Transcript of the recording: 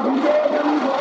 vida.